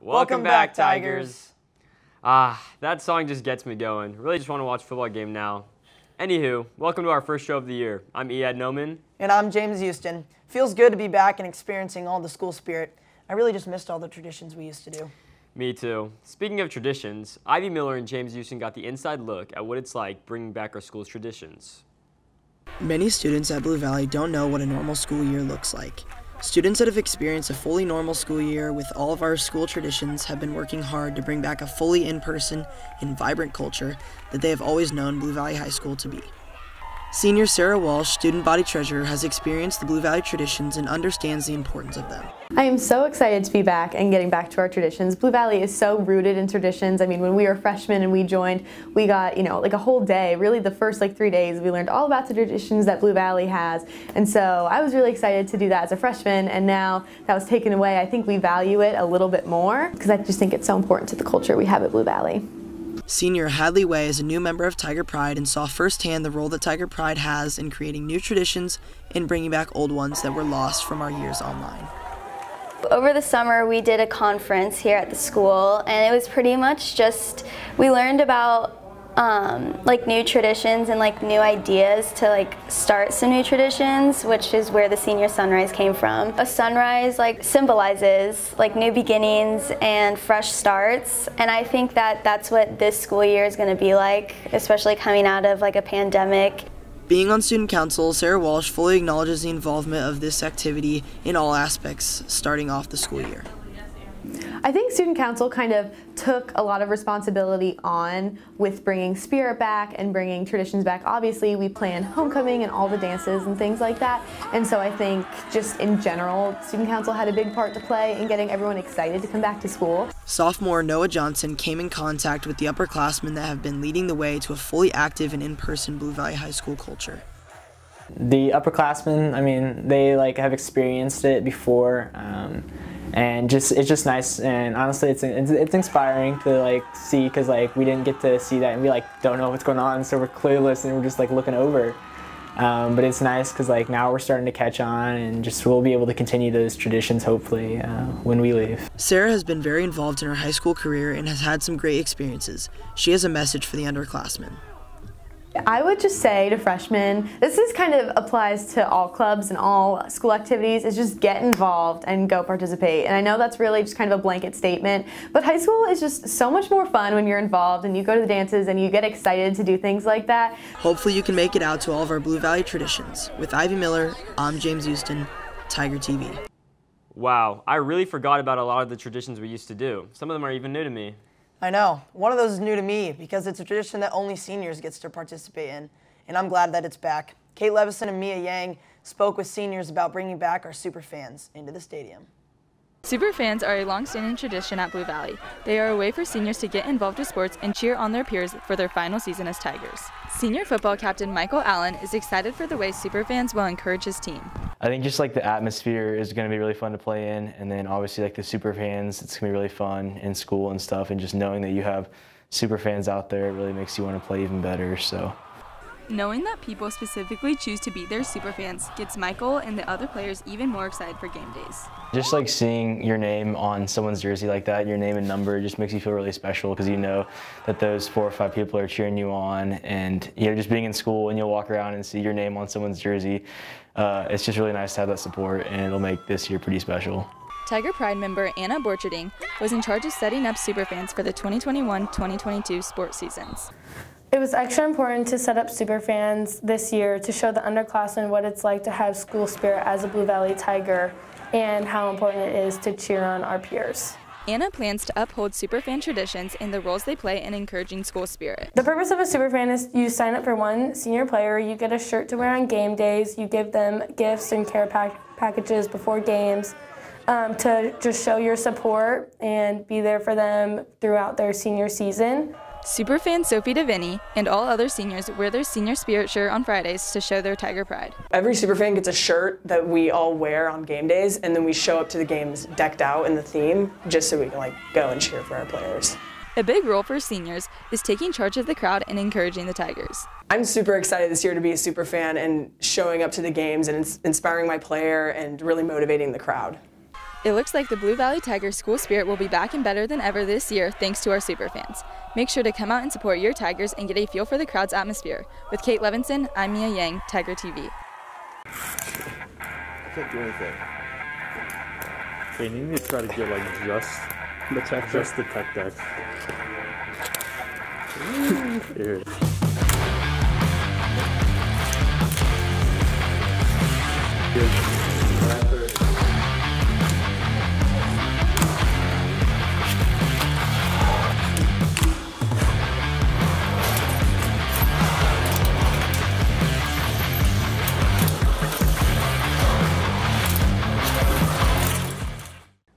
Welcome back, Tigers. Ah, that song just gets me going. Really just want to watch a football game now. Anywho, welcome to our first show of the year. I'm Eyad Noman. And I'm James Houston. Feels good to be back and experiencing all the school spirit. I really just missed all the traditions we used to do. Me too. Speaking of traditions, Ivy Miller and James Houston got the inside look at what it's like bringing back our school's traditions. Many students at Blue Valley don't know what a normal school year looks like. Students that have experienced a fully normal school year with all of our school traditions have been working hard to bring back a fully in person and vibrant culture that they have always known Blue Valley High School to be. Senior Sarah Walsh, student body treasurer, has experienced the Blue Valley traditions and understands the importance of them. I am so excited to be back and getting back to our traditions. Blue Valley is so rooted in traditions. I mean, when we were freshmen and we joined, we got, you know, like a whole day, really the first like three days, we learned all about the traditions that Blue Valley has. And so I was really excited to do that as a freshman. And now that was taken away, I think we value it a little bit more because I just think it's so important to the culture we have at Blue Valley. Senior Hadley Way is a new member of Tiger Pride and saw firsthand the role that Tiger Pride has in creating new traditions and bringing back old ones that were lost from our years online. Over the summer, we did a conference here at the school, and it was pretty much just we learned about um, like new traditions and like new ideas to like start some new traditions, which is where the senior sunrise came from. A sunrise like symbolizes like new beginnings and fresh starts, and I think that that's what this school year is going to be like, especially coming out of like a pandemic. Being on student council, Sarah Walsh fully acknowledges the involvement of this activity in all aspects, starting off the school year. I think student council kind of took a lot of responsibility on with bringing spirit back and bringing traditions back. Obviously, we plan homecoming and all the dances and things like that. And so I think just in general, student council had a big part to play in getting everyone excited to come back to school. Sophomore Noah Johnson came in contact with the upperclassmen that have been leading the way to a fully active and in-person Blue Valley High School culture. The upperclassmen, I mean, they like have experienced it before. Um, and just it's just nice. And honestly it's it's, it's inspiring to like see because like we didn't get to see that and we like don't know what's going on. So we're clueless and we're just like looking over. Um, but it's nice because like now we're starting to catch on and just we'll be able to continue those traditions hopefully uh, when we leave. Sarah has been very involved in her high school career and has had some great experiences. She has a message for the underclassmen I would just say to freshmen, this is kind of applies to all clubs and all school activities, is just get involved and go participate. And I know that's really just kind of a blanket statement, but high school is just so much more fun when you're involved and you go to the dances and you get excited to do things like that. Hopefully you can make it out to all of our Blue Valley traditions. With Ivy Miller, I'm James Houston, Tiger TV. Wow, I really forgot about a lot of the traditions we used to do. Some of them are even new to me. I know. One of those is new to me because it's a tradition that only seniors gets to participate in, and I'm glad that it's back. Kate Levison and Mia Yang spoke with seniors about bringing back our super fans into the stadium. Super fans are a long-standing tradition at Blue Valley. They are a way for seniors to get involved with sports and cheer on their peers for their final season as Tigers. Senior football captain Michael Allen is excited for the way super fans will encourage his team. I think just like the atmosphere is going to be really fun to play in, and then obviously like the super fans, it's going to be really fun in school and stuff, and just knowing that you have super fans out there, it really makes you want to play even better. So. Knowing that people specifically choose to be their superfans gets Michael and the other players even more excited for game days. Just like seeing your name on someone's jersey like that, your name and number, just makes you feel really special because you know that those four or five people are cheering you on, and you know just being in school and you'll walk around and see your name on someone's jersey. Uh, it's just really nice to have that support, and it'll make this year pretty special. Tiger Pride member Anna Borcherding was in charge of setting up superfans for the 2021-2022 sports seasons. It was extra important to set up Superfans this year to show the underclassmen what it's like to have school spirit as a Blue Valley Tiger and how important it is to cheer on our peers. Anna plans to uphold Superfan traditions and the roles they play in encouraging school spirit. The purpose of a Superfan is you sign up for one senior player, you get a shirt to wear on game days, you give them gifts and care pack packages before games um, to just show your support and be there for them throughout their senior season. Superfan Sophie DeVinny and all other seniors wear their senior spirit shirt on Fridays to show their Tiger pride. Every superfan gets a shirt that we all wear on game days, and then we show up to the games decked out in the theme, just so we can like go and cheer for our players. A big role for seniors is taking charge of the crowd and encouraging the Tigers. I'm super excited this year to be a super fan and showing up to the games and inspiring my player and really motivating the crowd. It looks like the Blue Valley Tigers school spirit will be back and better than ever this year thanks to our superfans. Make sure to come out and support your Tigers and get a feel for the crowd's atmosphere. With Kate Levinson, I'm Mia Yang, Tiger TV. I can't do anything. Okay, you need to try to get like just the tech just the tech deck. Here.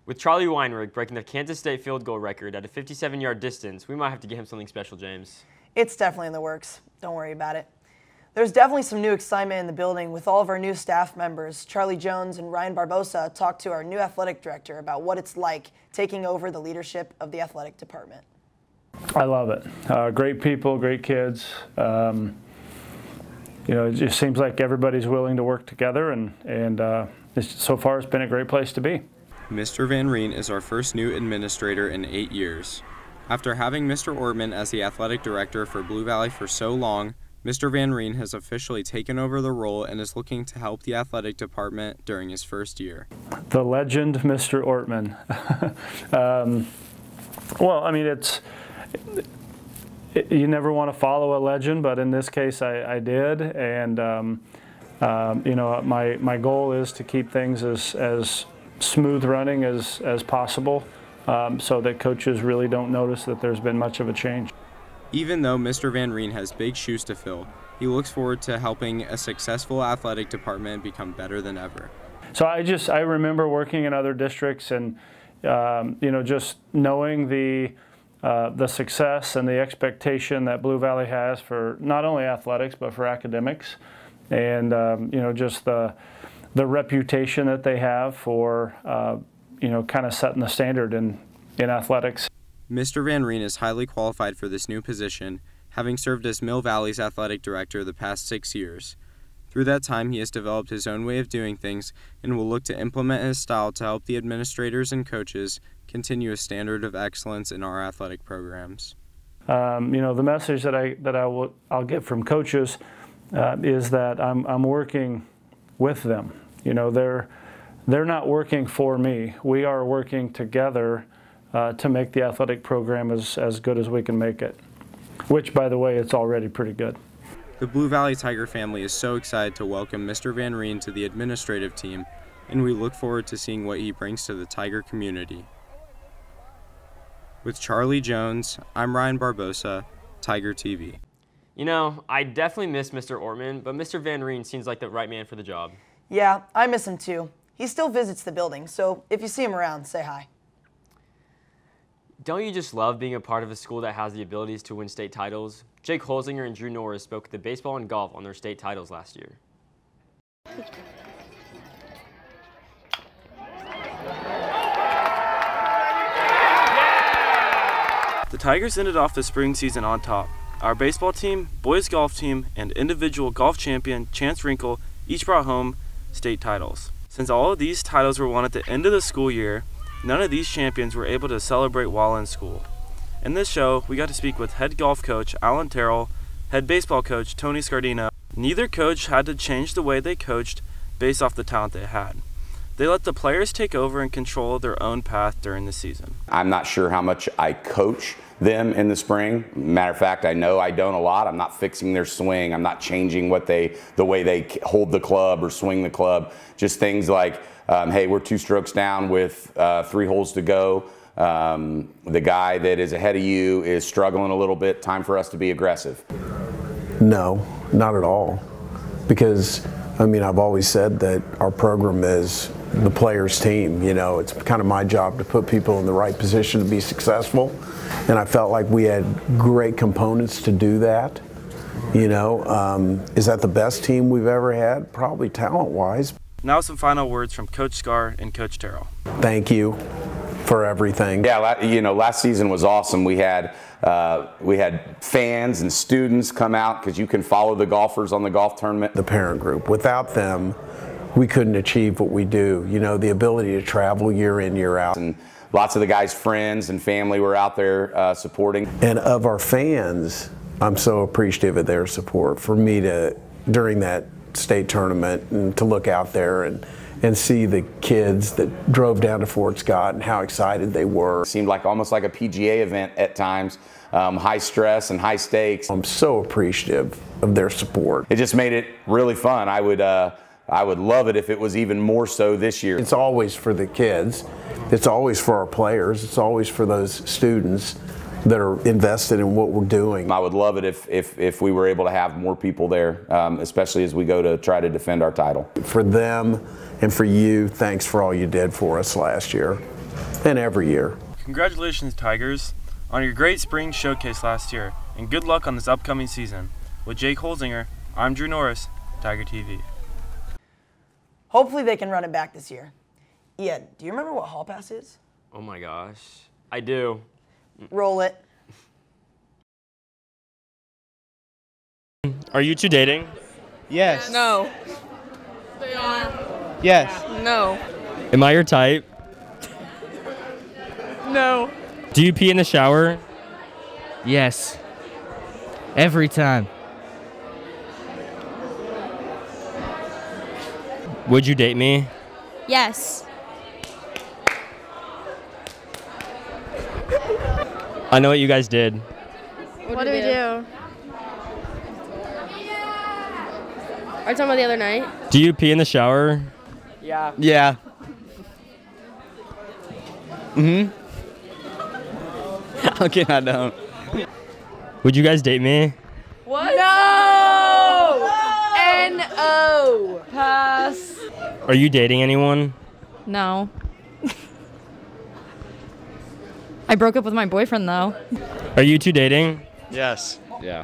With Charlie Weinrich breaking the Kansas State field goal record at a 57 yard distance, we might have to get him something special, James. It's definitely in the works. Don't worry about it. There's definitely some new excitement in the building with all of our new staff members. Charlie Jones and Ryan Barbosa talked to our new athletic director about what it's like taking over the leadership of the athletic department. I love it. Uh, great people, great kids. Um, you know, it just seems like everybody's willing to work together, and and uh, so far it's been a great place to be. Mr. Van Reen is our first new administrator in eight years. After having Mr. Ortman as the athletic director for Blue Valley for so long, Mr. Van Reen has officially taken over the role and is looking to help the athletic department during his first year. The legend, Mr. Ortman. um, well, I mean, it's it, you never want to follow a legend, but in this case, I, I did, and um, um, you know, my my goal is to keep things as as smooth running as, as possible um, so that coaches really don't notice that there's been much of a change. Even though Mr. Van Reen has big shoes to fill, he looks forward to helping a successful athletic department become better than ever. So I just I remember working in other districts and um, you know just knowing the uh, the success and the expectation that Blue Valley has for not only athletics but for academics, and um, you know just the the reputation that they have for, uh, you know, kind of setting the standard in, in athletics. Mr. Van Reen is highly qualified for this new position, having served as Mill Valley's athletic director the past six years. Through that time, he has developed his own way of doing things and will look to implement his style to help the administrators and coaches continue a standard of excellence in our athletic programs. Um, you know, the message that I that I will I'll get from coaches uh, is that I'm I'm working with them. You know, they're they're not working for me. We are working together uh, to make the athletic program as, as good as we can make it, which, by the way, it's already pretty good. The Blue Valley Tiger family is so excited to welcome Mr. Van Reen to the administrative team, and we look forward to seeing what he brings to the Tiger community. With Charlie Jones, I'm Ryan Barbosa, Tiger TV. You know, I definitely miss Mr. Ortman, but Mr. Van Reen seems like the right man for the job. Yeah, I miss him too. He still visits the building, so if you see him around, say hi. Don't you just love being a part of a school that has the abilities to win state titles? Jake Holzinger and Drew Norris spoke at the baseball and golf on their state titles last year. The Tigers ended off the spring season on top. Our baseball team, boys golf team, and individual golf champion Chance Wrinkle each brought home state titles. Since all of these titles were won at the end of the school year, none of these champions were able to celebrate while in school. In this show, we got to speak with head golf coach Alan Terrell, head baseball coach Tony Scardino. Neither coach had to change the way they coached based off the talent they had. They let the players take over and control their own path during the season. I'm not sure how much I coach them in the spring. Matter of fact, I know I don't a lot. I'm not fixing their swing. I'm not changing what they, the way they hold the club or swing the club. Just things like, um, hey, we're two strokes down with uh, three holes to go. Um, the guy that is ahead of you is struggling a little bit. Time for us to be aggressive. No, not at all. Because I mean, I've always said that our program is the players' team. You know, it's kind of my job to put people in the right position to be successful. And I felt like we had great components to do that. You know, um, is that the best team we've ever had? Probably talent wise. Now, some final words from Coach Scar and Coach Terrell. Thank you for everything. Yeah, you know, last season was awesome. We had uh, we had fans and students come out because you can follow the golfers on the golf tournament. The parent group. Without them, we couldn't achieve what we do. You know, the ability to travel year in, year out. And lots of the guys' friends and family were out there uh, supporting. And of our fans, I'm so appreciative of their support. For me to, during that state tournament, and to look out there and and see the kids that drove down to Fort Scott and how excited they were. It seemed like almost like a PGA event at times, um, high stress and high stakes. I'm so appreciative of their support. It just made it really fun. I would. Uh, I would love it if it was even more so this year. It's always for the kids. It's always for our players. It's always for those students that are invested in what we're doing. I would love it if, if, if we were able to have more people there, um, especially as we go to try to defend our title. For them and for you, thanks for all you did for us last year and every year. Congratulations, Tigers, on your great spring showcase last year, and good luck on this upcoming season. With Jake Holzinger, I'm Drew Norris, Tiger TV. Hopefully they can run it back this year. Ian, do you remember what Hall Pass is? Oh my gosh. I do. Roll it. Are you two dating? Yes. No. They are. Yes. No. Am I your type? No. Do you pee in the shower? Yes. Every time. Would you date me? Yes. I know what you guys did. What, do we do? Are you talking about the other night? Do you pee in the shower? Yeah. Yeah. Mm-hmm. okay, I don't. Would you guys date me? What? No! N-O. Pass. Are you dating anyone? No. I broke up with my boyfriend though. Are you two dating? Yes. Yeah.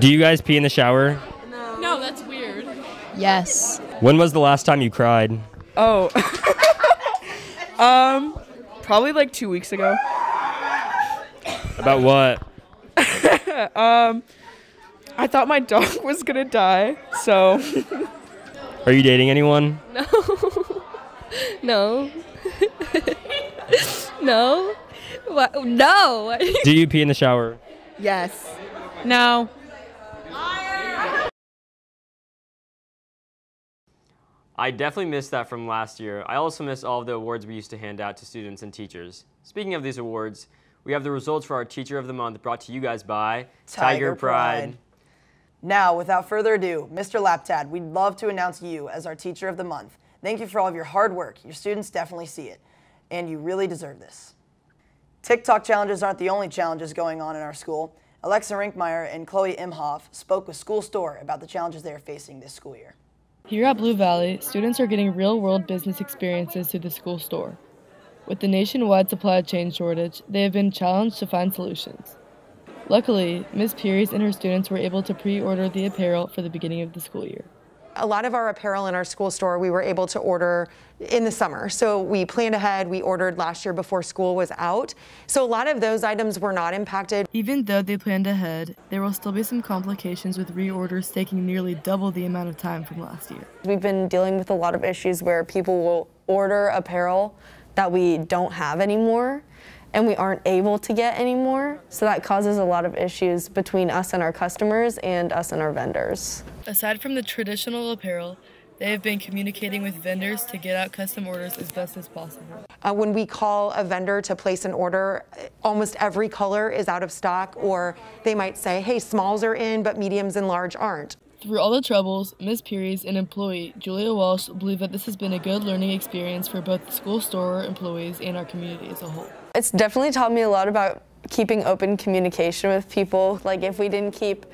Do you guys pee in the shower? No, No, that's weird. Yes. When was the last time you cried? Oh. um, probably like two weeks ago. About what? um, I thought my dog was gonna die, so. Are you dating anyone? No. no. no. What? No. Do you pee in the shower? Yes. No. I definitely missed that from last year. I also miss all of the awards we used to hand out to students and teachers. Speaking of these awards, we have the results for our Teacher of the Month brought to you guys by Tiger Pride. Now, without further ado, Mr. Laptad, we'd love to announce you as our Teacher of the Month. Thank you for all of your hard work. Your students definitely see it, and you really deserve this. TikTok challenges aren't the only challenges going on in our school. Alexa Rinkmeyer and Chloe Imhoff spoke with School Store about the challenges they are facing this school year. Here at Blue Valley, students are getting real world business experiences through the school store. With the nationwide supply chain shortage, they have been challenged to find solutions. Luckily, Ms. Pearies and her students were able to pre order the apparel for the beginning of the school year. A lot of our apparel in our school store we were able to order in the summer. So we planned ahead, we ordered last year before school was out. So a lot of those items were not impacted. Even though they planned ahead, there will still be some complications with reorders taking nearly double the amount of time from last year. We've been dealing with a lot of issues where people will order apparel that we don't have anymore and we aren't able to get anymore. So that causes a lot of issues between us and our customers and us and our vendors. Aside from the traditional apparel, they have been communicating with vendors to get out custom orders as best as possible. Uh, when we call a vendor to place an order, almost every color is out of stock, or they might say, hey, smalls are in, but mediums and large aren't. Through all the troubles, Ms. Pearies and employee Julia Walsh believe that this has been a good learning experience for both the school store employees and our community as a whole. It's definitely taught me a lot about keeping open communication with people. Like if we didn't keep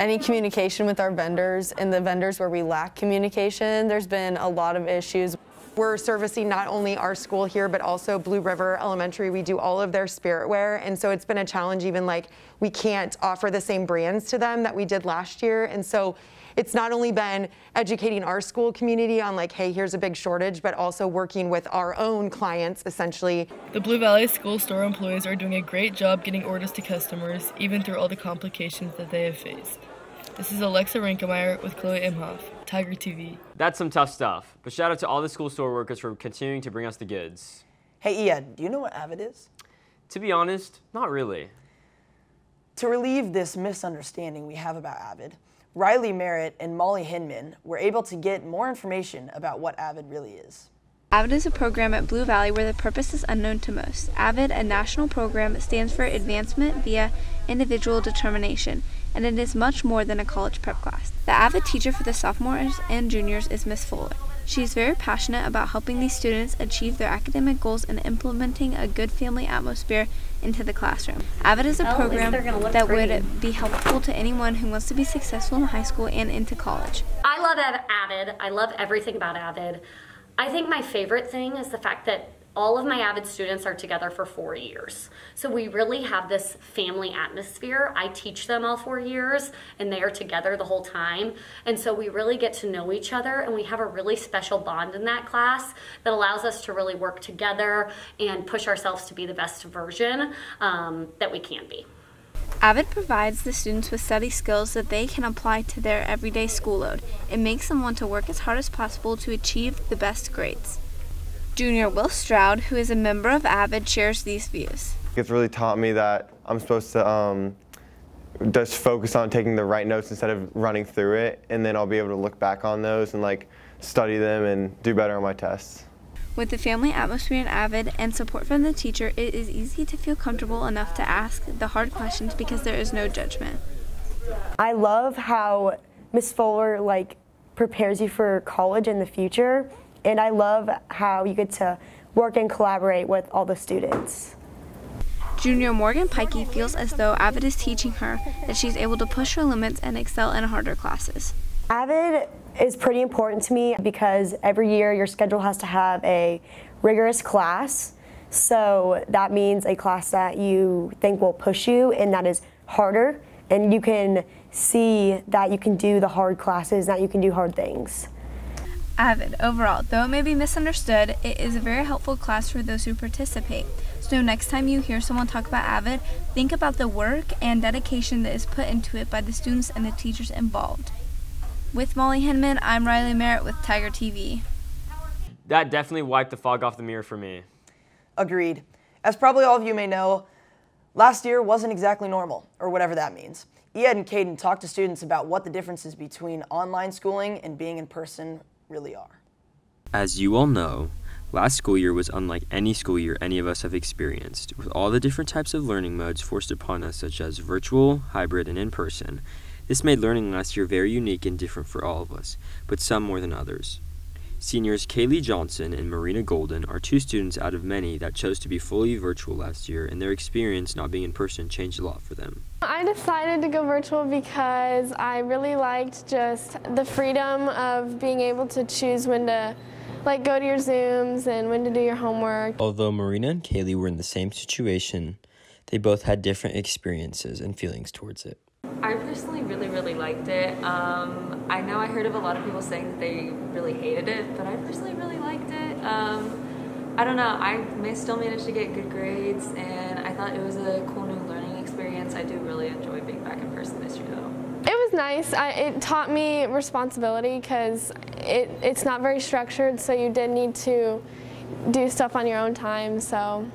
any communication with our vendors and the vendors where we lack communication, there's been a lot of issues. We're servicing not only our school here, but also Blue River Elementary. We do all of their spirit wear. And so it's been a challenge even like we can't offer the same brands to them that we did last year. And so it's not only been educating our school community on like, hey, here's a big shortage, but also working with our own clients essentially. The Blue Valley School Store employees are doing a great job getting orders to customers, even through all the complications that they have faced. This is Alexa Rinkemeyer with Chloe Imhoff, Tiger TV. That's some tough stuff, but shout out to all the school store workers for continuing to bring us the goods. Hey, Ian, do you know what Avid is? To be honest, not really. To relieve this misunderstanding we have about Avid, Riley Merritt and Molly Hinman were able to get more information about what Avid really is. AVID is a program at Blue Valley where the purpose is unknown to most. AVID, a national program, stands for Advancement via Individual Determination, and it is much more than a college prep class. The AVID teacher for the sophomores and juniors is Miss Fuller. She is very passionate about helping these students achieve their academic goals and implementing a good family atmosphere into the classroom. AVID is a Oh, program they're gonna look that pretty. would be helpful to anyone who wants to be successful in high school and into college. I love Avid. I love everything about Avid. I think my favorite thing is the fact that all of my Avid students are together for four years. So we really have this family atmosphere. I teach them all four years and they are together the whole time. And so we really get to know each other and we have a really special bond in that class that allows us to really work together and push ourselves to be the best version um, that we can be. AVID provides the students with study skills that they can apply to their everyday school load. It makes them want to work as hard as possible to achieve the best grades. Junior Will Stroud, who is a member of AVID, shares these views. It's really taught me that I'm supposed to um, just focus on taking the right notes instead of running through it, and then I'll be able to look back on those and like study them and do better on my tests. With the family atmosphere in AVID and support from the teacher, it is easy to feel comfortable enough to ask the hard questions because there is no judgment. I love how Miss Fuller like prepares you for college in the future, and I love how you get to work and collaborate with all the students. Junior Morgan Pikey feels as though AVID is teaching her that she's able to push her limits and excel in harder classes. Avid is pretty important to me because every year your schedule has to have a rigorous class. So that means a class that you think will push you and that is harder, and you can see that you can do the hard classes, that you can do hard things. AVID, overall, though it may be misunderstood, it is a very helpful class for those who participate. So next time you hear someone talk about AVID, think about the work and dedication that is put into it by the students and the teachers involved. With Molly Hinman, I'm Riley Merritt with Tiger TV. That definitely wiped the fog off the mirror for me. Agreed. As probably all of you may know, last year wasn't exactly normal, or whatever that means. Ed and Caden talked to students about what the differences between online schooling and being in person really are. As you all know, last school year was unlike any school year any of us have experienced, with all the different types of learning modes forced upon us, such as virtual, hybrid, and in person. This made learning last year very unique and different for all of us, but some more than others. Seniors Kaylee Johnson and Marina Golden are two students out of many that chose to be fully virtual last year, and their experience not being in person changed a lot for them. I decided to go virtual because I really liked just the freedom of being able to choose when to like go to your Zooms and when to do your homework. Although Marina and Kaylee were in the same situation, they both had different experiences and feelings towards it. I personally really, really liked it. Um, I know I heard of a lot of people saying that they really hated it, but I personally really liked it. Um, I don't know, I may still managed to get good grades, and I thought it was a cool new learning experience. I do really enjoy being back in person this year, though. It was nice. I, it taught me responsibility because it, it's not very structured, so you did need to do stuff on your own time. So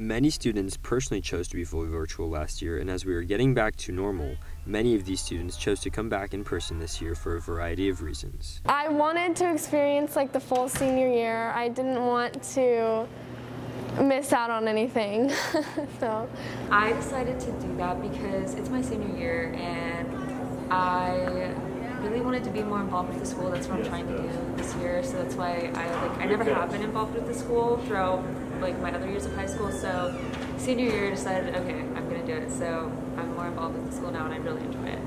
Many students personally chose to be fully virtual last year, and as we are getting back to normal, many of these students chose to come back in person this year for a variety of reasons. I wanted to experience like the full senior year. I didn't want to miss out on anything. so I decided to do that because it's my senior year, and I really wanted to be more involved with the school. That's what I'm trying to do this year. So that's why I like I never have been involved with the school throughout like my other years of high school. So senior year I decided okay I'm gonna do it. So I'm more involved with the school now and I really enjoy it.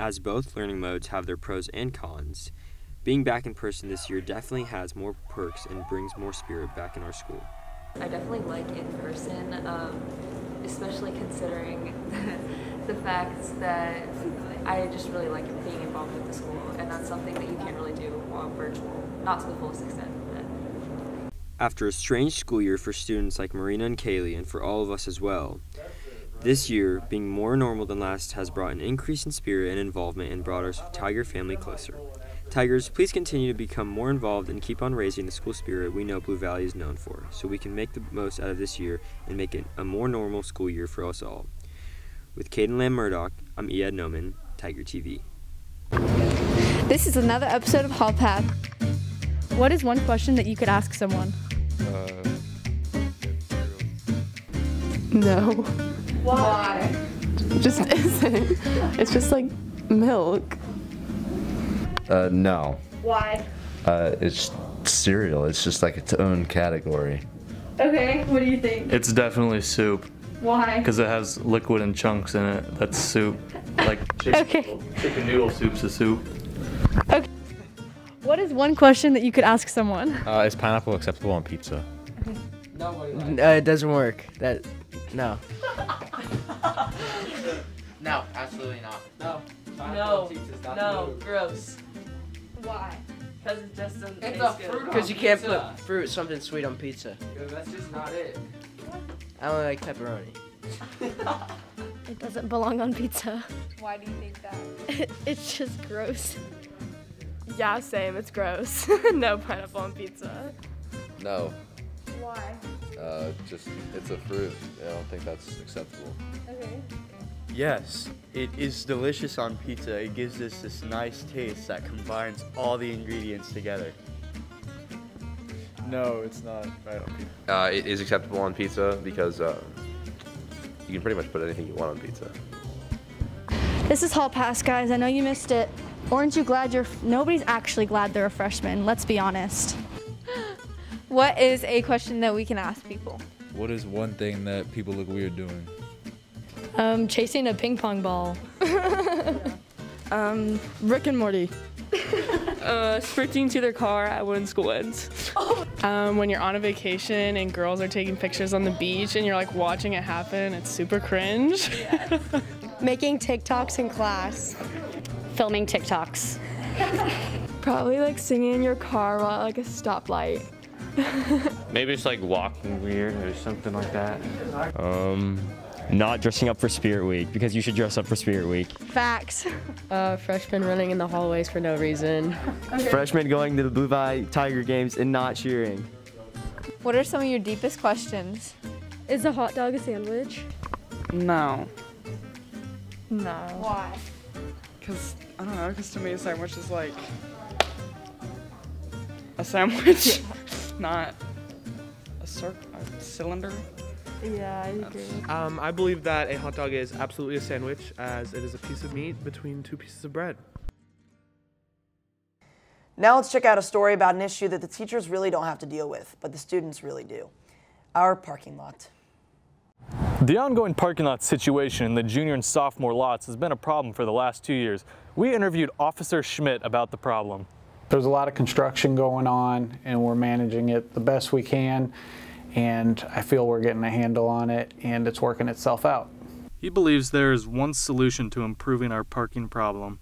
As both learning modes have their pros and cons, being back in person this year definitely has more perks and brings more spirit back in our school. I definitely like in person, um, especially considering the fact that I just really like being involved with the school, and that's something that you can't really do while virtual, not to the fullest extent. After a strange school year for students like Marina and Kaylee, and for all of us as well, this year, being more normal than last, has brought an increase in spirit and involvement and brought our Tiger family closer. Tigers, please continue to become more involved and keep on raising the school spirit we know Blue Valley is known for, so we can make the most out of this year and make it a more normal school year for us all. With Caden Lamb Murdoch, I'm Eyad Noman, Tiger TV. This is another episode of Hall Pass. What is one question that you could ask someone? No. Why? Just isn't. It's just like milk. Uh, no. Why? Uh, it's cereal. It's just like its own category. Okay, what do you think? It's definitely soup. Why? Because it has liquid and chunks in it. That's soup. Like chicken, Okay. chicken noodle soup's a soup. What is one question that you could ask someone? Uh, is pineapple acceptable on pizza? No, it doesn't work. That no. No, absolutely not. No. No. No. Gross. Why? Because it just doesn't It's a fruit Because you can't pizza. put fruit, something sweet on pizza. That's just not it. I only like pepperoni. It doesn't belong on pizza. Why do you think that? it's just gross. Yeah, same. It's gross. no pineapple on pizza. No. Why? Uh, just it's a fruit. I don't think that's acceptable. Okay. Yes, it is delicious on pizza. It gives us this nice taste that combines all the ingredients together. No, it's not right on pizza. Uh, it is acceptable on pizza because uh, you can pretty much put anything you want on pizza. This is Hall Pass, guys. I know you missed it. Aren't you glad you're? Nobody's actually glad they're a freshman. Let's be honest. What is a question that we can ask people? What is one thing that people look weird doing? Um, chasing a ping pong ball. Um, Rick and Morty. uh, sprinting to their car at when school ends. Um, when you're on a vacation and girls are taking pictures on the beach and you're like watching it happen, it's super cringe. Making TikToks in class. Filming TikToks. Probably like singing in your car while at like a stoplight. Maybe it's like walking weird or something like that. Um, not dressing up for Spirit Week because you should dress up for Spirit Week. Facts. Uh, freshmen running in the hallways for no reason. Freshmen going to the Blue Valley Tiger games and not cheering. What are some of your deepest questions? Is a hot dog a sandwich? No. No. Why? Because, I don't know, because to me a sandwich is like a sandwich, not a, cir- a cylinder. Yeah, I agree. Um, I believe that a hot dog is absolutely a sandwich, as it is a piece of meat between two pieces of bread. Now let's check out a story about an issue that the teachers really don't have to deal with, but the students really do. Our parking lot. The ongoing parking lot situation in the junior and sophomore lots has been a problem for the last two years. We interviewed Officer Schmidt about the problem. There's a lot of construction going on, and we're managing it the best we can. And I feel we're getting a handle on it, and it's working itself out. He believes there is one solution to improving our parking problem.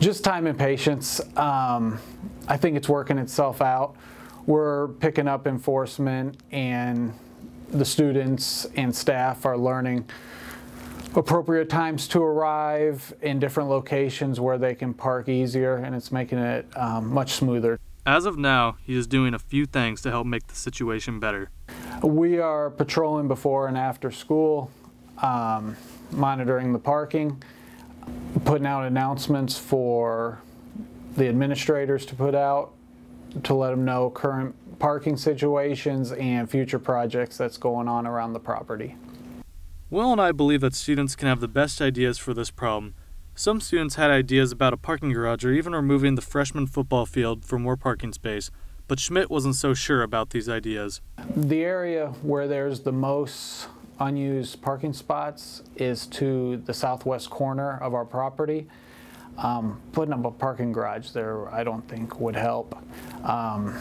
Just time and patience. Um, I think it's working itself out. We're picking up enforcement, and the students and staff are learning appropriate times to arrive in different locations where they can park easier, and it's making it um, much smoother. As of now, he is doing a few things to help make the situation better. We are patrolling before and after school, um, monitoring the parking, putting out announcements for the administrators to put out to let them know current parking situations and future projects that's going on around the property. Will and I believe that students can have the best ideas for this problem. Some students had ideas about a parking garage or even removing the freshman football field for more parking space, but Schmidt wasn't so sure about these ideas. The area where there's the most unused parking spots is to the southwest corner of our property. Um, putting up a parking garage there, I don't think would help. Um,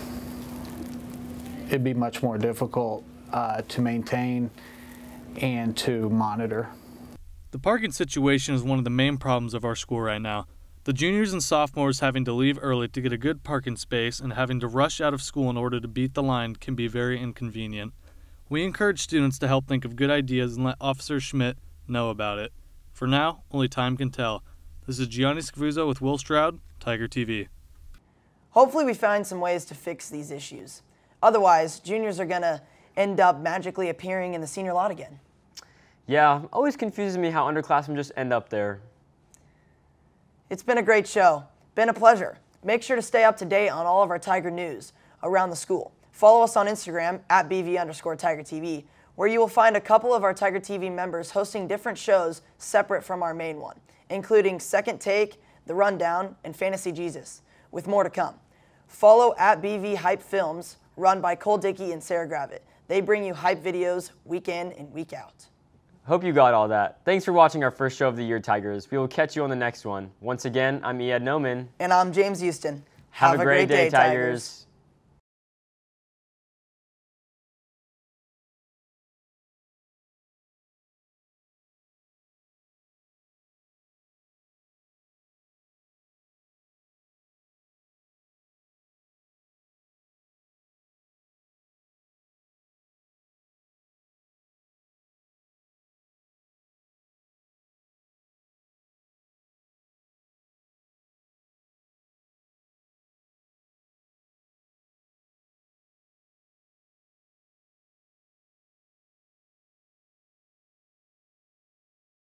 it'd be much more difficult uh, to maintain and to monitor. The parking situation is one of the main problems of our school right now. The juniors and sophomores having to leave early to get a good parking space and having to rush out of school in order to beat the line can be very inconvenient. We encourage students to help think of good ideas and let Officer Schmidt know about it. For now, only time can tell. This is Gianni Scavuzzo with Will Stroud, Tiger TV. Hopefully, we find some ways to fix these issues. Otherwise, juniors are going to end up magically appearing in the senior lot again. Yeah, always confuses me how underclassmen just end up there. It's been a great show. Been a pleasure. Make sure to stay up to date on all of our Tiger news around the school. Follow us on Instagram at BV underscore Tiger TV, where you will find a couple of our Tiger TV members hosting different shows separate from our main one, including Second Take, The Rundown, and Fantasy Jesus, with more to come. Follow at BV Hype Films, run by Cole Dickey and Sarah Gravitt. They bring you hype videos week in and week out. Hope you got all that. Thanks for watching our first show of the year, Tigers. We will catch you on the next one. Once again, I'm Eyad Noman. And I'm James Houston. Have, Have a, great, great day, day, Tigers. Tigers.